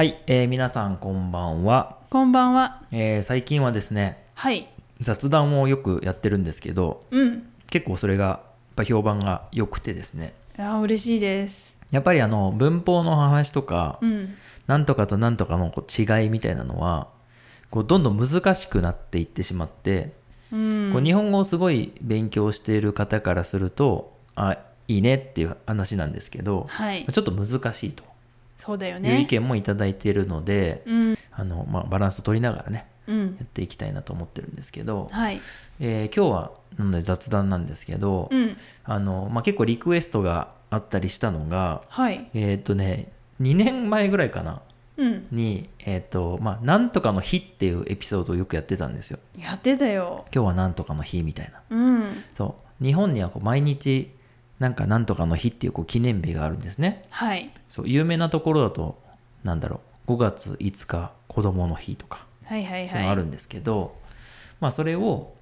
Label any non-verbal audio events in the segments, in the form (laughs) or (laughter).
はい、えー皆さんこんばんは、こんばんは。えー最近はですねはい。雑談をよくやってるんですけどうん。結構それがやっぱ評判が良くてですねいや、嬉しいです。やっぱりあの文法の話とか、うん。なんとかとなんとかのこう違いみたいなのはこうどんどん難しくなっていってしまって、うん。こう日本語をすごい勉強している方からするとあいいねっていう話なんですけど、はい。ちょっと難しいとそうだよいう意ね。見もいただいているので、うん。あのまあ、バランスを取りながらねうんや。っていきたいなと思ってるんですけど、はい。えー今日はなので雑談なんですけど、うん。あのまあ、結構リクエストがあったりしたのがはい。えっ、とね2年前ぐらいかなうん。にえっ、とまあなんとかの日っていうエピソードをよくやってたんですよやってたよ。今日はなんとかの日みたいなうん。そう日本にはこう毎日なんかなんとかの日っていうこう記念日があるんですねはい。そう有名なところだとなんだろう5月5日子供の日とかはいはいはい。あるんですけど、まあそれを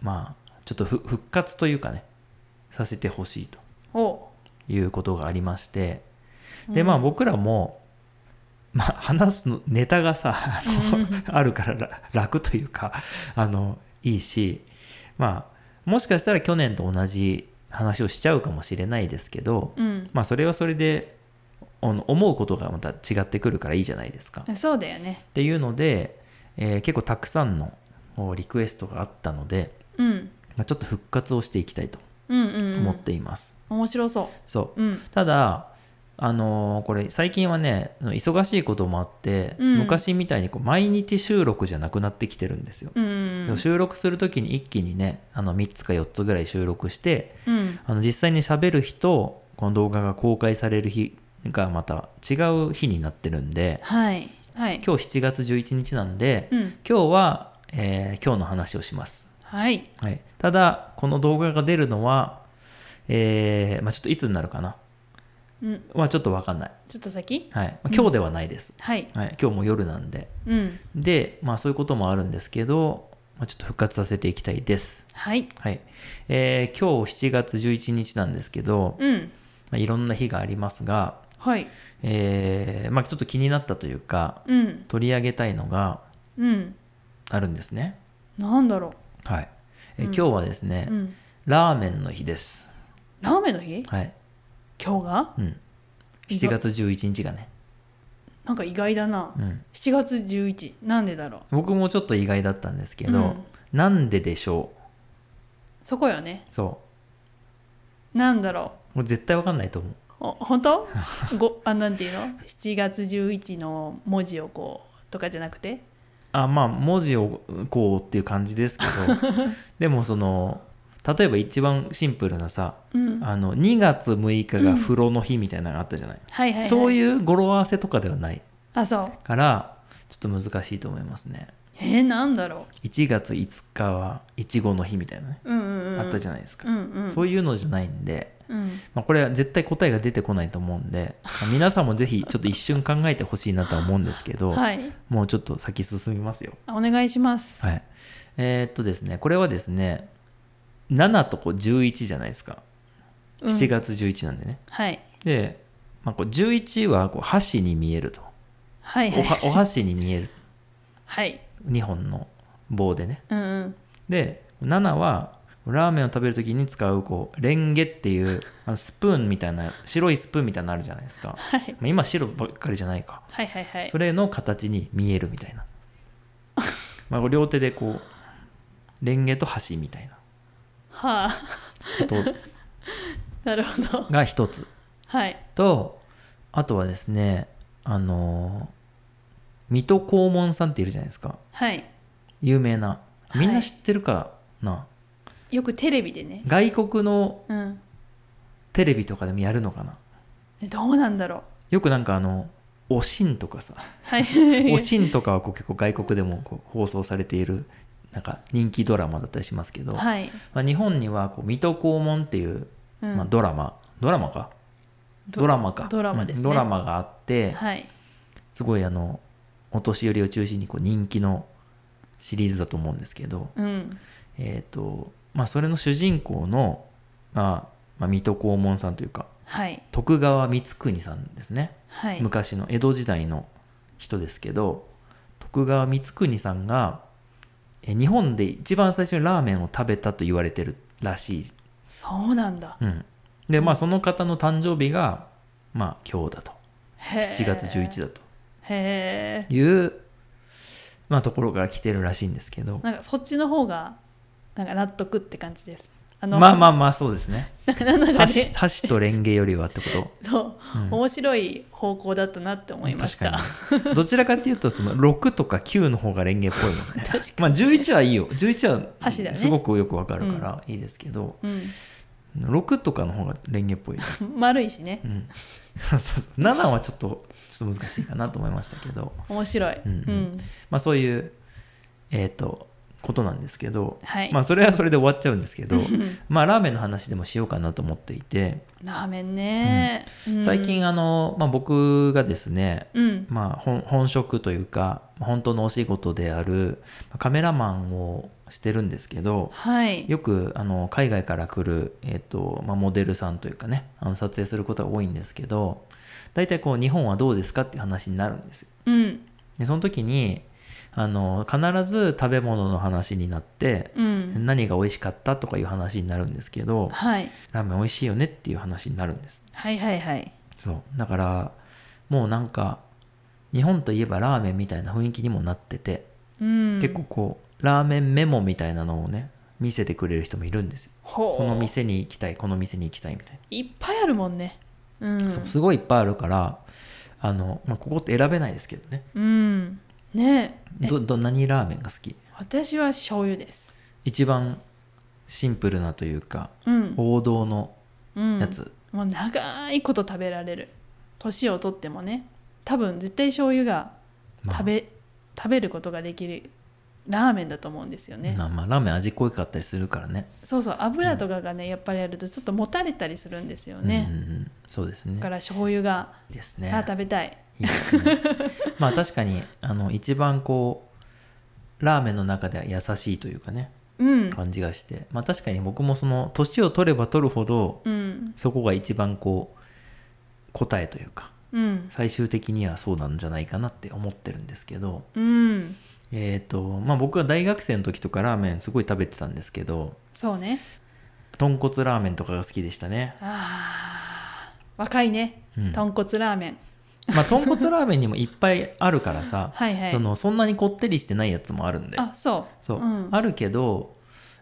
まあちょっとふ復活というかねさせてほしいとおいうことがありましてでまあ僕らもまあ話すのネタがさあの (laughs) あるからら楽というかあのいいしまあもしかしたら去年と同じ話をしちゃうかもしれないですけどうん。まあそれはそれで思うことがまた違ってくるからいいじゃないですか。そうだよね。っていうので、えー結構たくさんのおリクエストがあったので、うん。まあ、ちょっと復活をしていきたいとうんうんうん。思っています。面白そ。そううん。ただあのーこれ最近はね忙しいこともあって、うん昔みたいにこう毎日収録じゃなくなってきてるんですよ。うんうん。収録する時に一気にねあの3つか4つぐらい収録してうん。あの実際に喋る日とこの動画が公開される日がまた違う日になってるんではい。はい。今日7月11日なんで、うん。今日は、えー今日の話をします。はい。はい、ただこの動画が出るのは、えーまあ、ちょっといつになるかな、うん。まあ、ちょっと分かんない、ちょっと先？はいまあ今日ではないです、はい。はい、今日も夜なんでうん。で、まあ、そういうこともあるんですけど、まあ、ちょっと復活させていきたいです、はい。はいえー今日7月11日なんですけど、うん。まあ、いろんな日がありますが、はい。えーまあ、ちょっと気になったというかうん。取り上げたいのがうん。あるんですね、なんだろはいえーうん今日はですね、う。うん。ラーメンの日ですラーメンの日？はい今日が？うん、7月11日がね、なんか意外だな。うん、7月11なんでだろ僕もちょっと意外だったんですけう。ど、うんなんででしょそこよね。うそなんだろう？もう絶対わかんないと思うう。お本当？(laughs) ごあなんていうの ?7 月11の文字をこうとかじゃなくて？あまあ文字をこうっていう感じですけど (laughs) でもその例えば一番シンプルなさうん。あの2月6日が風呂の日みたいなのがあったじゃない、はいはいはい。そうう。いう語呂合わせとかではないあ、そう。からちょっと難しいと思いますねえー、なんだろ1月5日はいちごの日みたいなね、う。うんうんうん。あったじゃゃないですか、うんうん。そういうのじゃないんでうん。まあ、これは絶対答えが出てこないと思うんで、まあ皆さんもぜひちょっと一瞬考えてほしいなとは思うんですけど、はい。もうちょっと先進みますよ。あお願いします。はい。えーっとですね、これはですね、7とこう11じゃないですか。うん7月11なんでね。はい。で、まあ、こう11はこう箸に見えると。はいはい。おは (laughs) お箸に見える。はい。2本の棒でね。うんうん。で、7はラーメンを食べるときに使うこうレンゲっていうあのスプーンみたいな白いスプーンみたいなのあるじゃないですか。はい。まあ今白ばっかりじゃないか。はいはいはいそ。れの形に見えるみたいな。(laughs) まあこう両手でこう、レンゲと箸みたいなはあ。(laughs) なるほど。が一つ。はい。と、あとはですね、あのー水戸黄門さんっているじゃないですか。はい。有名な。みんはない知ってるかな、よくテレビでね。外国のうん。テレビとかでもやるのかな？えどうなんだろう。よくなんかあの、おしんとかさ、はい。(laughs) おしんとかはこう結構外国でもこう放送されているなんか人気ドラマだったりしますけど、はい。まあ、日本にはこう水戸黄門っていう、うんまあ、ドラマドラマか？ドドラマかドラマですねうんドラマがあってはい。すごいあのお年寄りを中心にこう人気のシリーズだと思うんですけどうん。えっ、とまあそれの主人公の、まあまあ、水戸黄門さんというかはい。徳川光圀さんですね、はい。昔の江戸時代の人ですけど徳川光圀さんがえ日本で一番最初にラーメンを食べたと言われてるらしい、そうなんだ。うん、でまあその方の誕生日がまあ今日だと。へえ7月11だと。へえいう、まあ、ところから来てるらしいんですけど。なんかそっちの方がなんか納得って感じですあのまあまあまあそうですね。なんかなんだかね。箸箸とレンゲよりはってこと？そう、うん。面白い方向だったなって思いました。確かに。どちらかっていうとその6とか9の方がレンゲっぽいよね。確かに。まあ11はいいよ。11は箸だよね。すごくよくわかるからいいですけど、うん。6とかの方がレンゲっぽい、(laughs) 丸いしね。うん、(laughs) そうそう。7はちょっとちょっと難しいかなと思いましたけど。面白い、うんうん。まあそういうえっ、とことなんですけど、はい、まあそれはそれで終わっちゃうんですけどうん (laughs) まあラーメンの話でもしようかなと思っていて。ラーメンね、うん。最近あの、まあ、僕がですねうん。まあ、本本職というか本当のお仕事であるカメラマンをしてるんですけどはい。よくあの海外から来る、えっとまあ、モデルさんというかねあの撮影することが多いんですけど大体こう日本はどうですかっていう話になるんですよ。うん。でその時にあの必ず食べ物の話になってうん。何が美味しかったとかいう話になるんですけどはい。ラーメン美味しいよねっていう話になるんです。はいはいはい。そう。だからもうなんか日本といえばラーメンみたいな雰囲気にもなってて、うん。結構こうラーメンメモみたいなのをね見せてくれる人もいるんですよ。この店に行きたいこの店に行きたいみたいいっぱいあるもんね。うん。な、そうすごいいっぱいあるからあの、まあ、ここって選べないですけどね。うんねえ。どど何ラーメンが好き？私は醤油です。一番シンプルなというかうん、王道のうん、やつ、もう長いこと食べられる。年をとってもね。多分絶対醤油がまあ。食べ,、食べることができるラーメンだと思うんですよね、まあまあラーメン味濃かったりするからね。そうそう。油とかがねやっぱりあるとちょっともたれたりするんですよね、うんうんうん。そうですね。だから醤油が、ですね。あ食べたいいいですね。まあ確かにあの一番こうラーメンの中では優しいというかねうん。感じがして。まあ確かに僕もその年を取れば取るほどうん。そこが一番こう答えというかうん。最終的にはそうなんじゃないかなって思ってるんですけどうん。えっ、とまあ僕は大学生の時とかラーメンすごい食べてたんですけどそうね。豚骨ラーメンとかが好きでしたね、あー若いね。うん、豚骨ラーメンまあ豚骨ラーメンにもいっぱいあるからさ (laughs) はいはい。そのそんなにこってりしてないやつもあるんで。あそう。そう、ん、あるけど、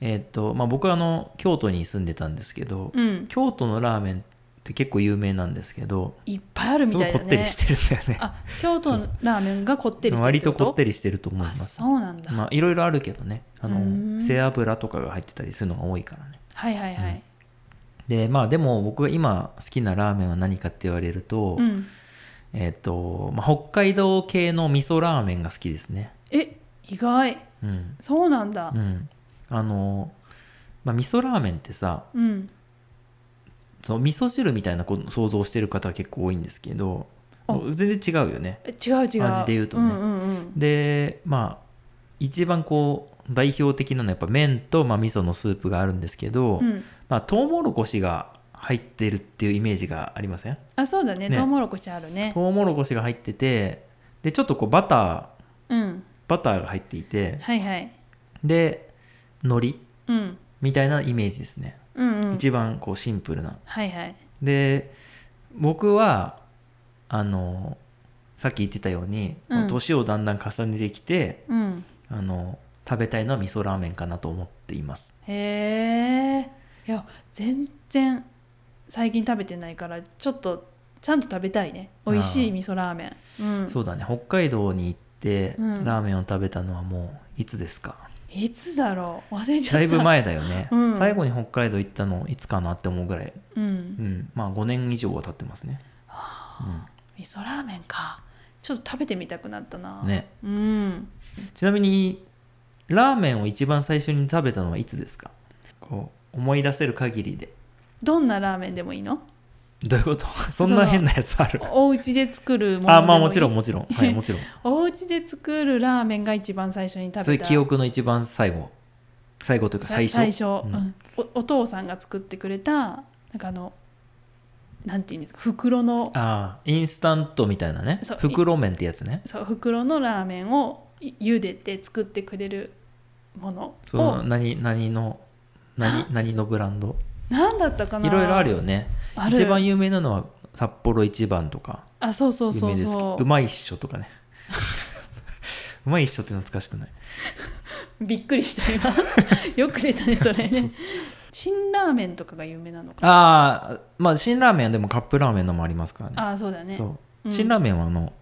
えーっとまあ、僕はあの京都に住んでたんですけど、うん。京都のラーメンって結構有名なんですけどいっぱいあるすごいみたいだね。こってりしてるんだよね。あ京都のラーメンがこってりしてる割と？とこってりしてると思いまあすそうなんだ、まあいろいろあるけどね。あの背脂とかが入ってたりするのが多いからね。はいはいはい。でまあでも僕が今好きなラーメンは何かって言われると,、うんえーっとまあ、北海道系の味噌ラーメンが好きですね。え意外。うん、そうなんだ。うん、あのまあ味噌ラーメンってさうん。その味噌汁みたいなこと想像してる方は結構多いんですけどあ。全然違うよね。え違う違う。味で言うとね。うんうんうん。でまあ一番こう代表的なのはやっぱ麺と、まあ、味噌のスープがあるんですけど、うん。まあトウモロコシが入ってるっていうイメージがありません？あそうだね。ね。トウモロコシあるね。トウモロコシが入っててでちょっとこうバターうん。バターが入っていてはいはい。で海苔うん。みたいなイメージですね、うんうん。一番こうシンプルな。はいはい。で僕はあのさっき言ってたようにうん。年をだんだん重ねてきて、うん。あの食べたいのは味噌ラーメンかなと思っています。へえいや全然最近食べてないからちょっとちゃんと食べたいね。美味しい味噌ラーメン。うん。そうだね。北海道に行ってうん。ラーメンを食べたのはもういつですか、いつだろう？忘れちゃった。だいぶ前だよね、うん。最後に北海道行ったのいつかなって思うぐらい、ううん。ん、まあ5年以上は経ってますね、味噌ラーメンか。ちょっと食べてみたくなったな。ね。うん。ちなみにラーメンを一番最初に食べたのはいつですか？こう思い出せる限りでどんなラーメンでもいいの？どういうこと？(laughs) そんな変なやつある？お家で作るものあまあもちろんもちろん。(laughs) はいもちろん。お家で作るラーメンが一番最初に食べた。そういう記憶の一番最後。最後というかさ最初？最初、うん。うん。おお父さんが作ってくれたなんかあのなんていうんですか？袋の。ああインスタントみたいなね。そう袋麺ってやつね。そう袋のラーメンをい茹でて作ってくれるものそのを何何の何何のブランド？何だったかな。いろいろあるよね。一番有名なのは札幌一番とか。あそうそうそうそう。うまいっしょとかね。(laughs) うまいっしょって懐かしくない。(laughs) びっくりした今。(laughs) よく出たねそれね。辛ラーメンとかが有名なのかああまあ辛ラーメンはでもカップラーメンのもありますからね。ああそうだね。そう。うん。辛ラーメンはあの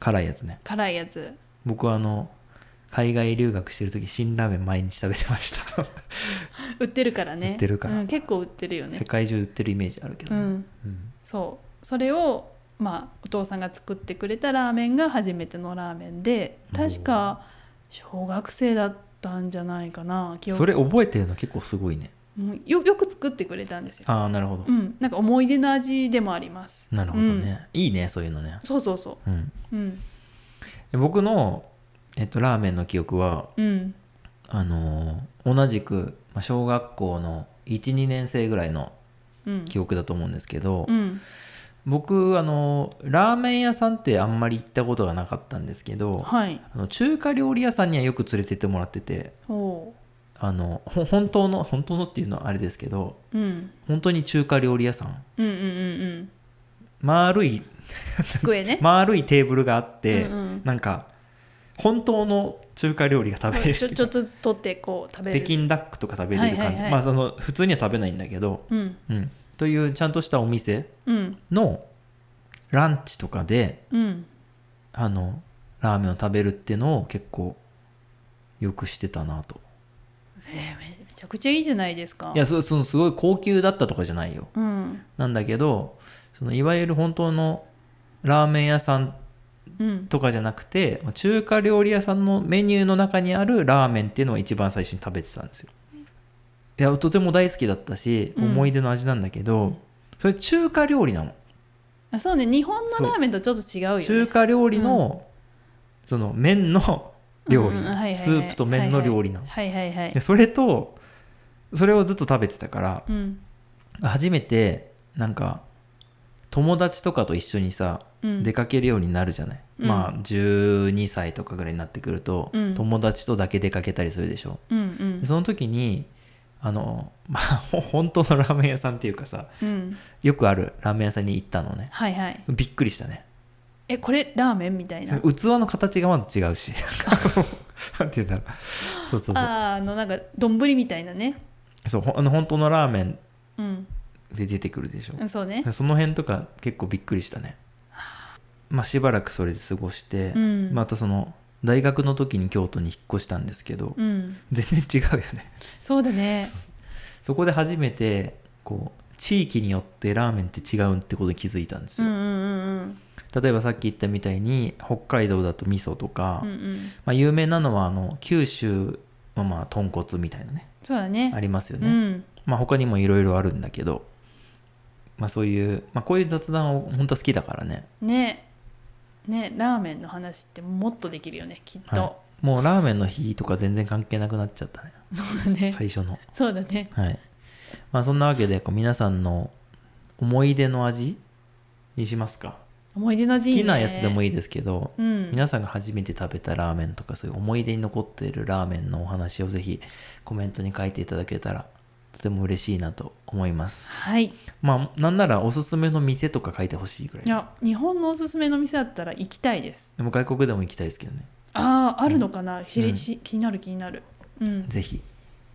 辛いやつね。辛いやつ。僕はあの海外留学してる時辛ラーメン毎日食べてました。売ってるからね。売ってるから。うん、結構売ってるよね。世界中売ってるイメージあるけど。ね、うん。うんそう。それをまあお父さんが作ってくれたラーメンが初めてのラーメンで確か小学生だったんじゃないかなそれ覚えてるの結構すごいね。うんよよく作ってくれたんですよ。ああなるほど、うん。なんか思い出の味でもあります。なるほどね、いいねそういうのね、そうそうそう。ん、ううん。で僕の、えっと、ラーメンの記憶はうん。あのー同じく、まあ、小学校の12年生ぐらいのうん。記憶だと思うんですけど、うん。僕あのーラーメン屋さんってあんまり行ったことがなかったんですけどはい。あの中華料理屋さんにはよく連れてってもらってておあのほ本当の本当のっていうのはあれですけどううん。本当に中華料理屋さん。うんうんうんうん。丸い机ね。(laughs) 丸いテーブルがあって、うんうん。なんか本当の中華料理が食べれる。ちょちょっとずつ取ってこう食べる。北京ダックとか食べれる感じ、はいはいはい。まあその普通には食べないんだけど、うん。うん、というちゃんとしたお店うんのランチとかでうん。あのラーメンを食べるっていうのを結構よくしてたなと。えーめめちゃくちゃいいじゃないですか。いやそそのすごい高級だったとかじゃないよ。うん。なんだけどそのいわゆる本当のラーメン屋さんとかじゃなくて中華料理屋さんのメニューの中にあるラーメンっていうのを一番最初に食べてたんですよ。いやとても大好きだったしうん。思い出の味なんだけど、それ中華料理なの。あそうね。日本のラーメンとちょっと違うよね。中華料理の、その麺の料理、スープと麺の料理なの、はいはいはい。でそれとそれをずっと食べてたからうん。初めてなんか友達とかと一緒にさうん。出かけるようになるじゃない、うん。まあ12歳とかぐらいになってくると、うん。友達とだけ出かけたりするでしょ？うんうん。でその時にあの (laughs) まあほ本当のラーメン屋さんっていうかさうん。よくあるラーメン屋さんに行ったのね。はいはい。びっくりしたね。えこれラーメンみたいな？器の形がまず違うし。(laughs) なんていうんだろう。そうそうそう。あのなんか丼みたいなね。そうほあの本当のラーメンうんで出てくるでしょ。うんそうね。その辺とか結構びっくりしたね。まあしばらくそれで過ごして、うん。またその大学の時に京都に引っ越したんですけど、うん。全然違うよね。そうだね。そこで初めてこう地域によってラーメンって違うってことに気づいたんですよ、うんうんうん例えばさっき言ったみたいに北海道だと味噌とか、うんうん。うんまあ、有名なのはあの九州のまあ豚骨みたいなね。そうだね。ありますよね、うん。まあ他にもいろいろあるんだけどまあそういう、まあ、こういう雑談を本当好きだからね。ね。ねラーメンの話ってもっとできるよねきっと、はもうラーメンの日とか全然関係なくなっちゃったね。そうだね。最初の。そうだね。はい。まあそんなわけでこう皆さんの思い出の味にしますか。思い出の味いいね。好きなやつでもいいですけど、うん。皆さんが初めて食べたラーメンとかそういう思い出に残っているラーメンのお話をぜひコメントに書いていただけたらとても嬉しいなと思います。はい。まあなんならおすすめの店とか書いてほしいぐらい。いや日本のおすすめの店だったら行きたいです。でも外国でも行きたいですけどね。あああるのかな、ひれうんし気になる気になる。うん。ぜひ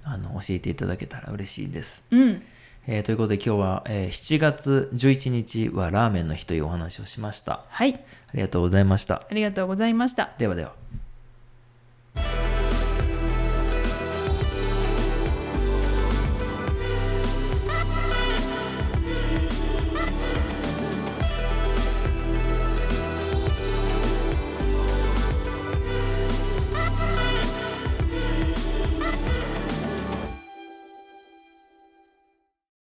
あの教えていただけたら嬉しいです、うん。えーということで今日は、えー7月11日はラーメンの日というお話をしました。あはい。りがとうございました。ありがとうございました。ではでは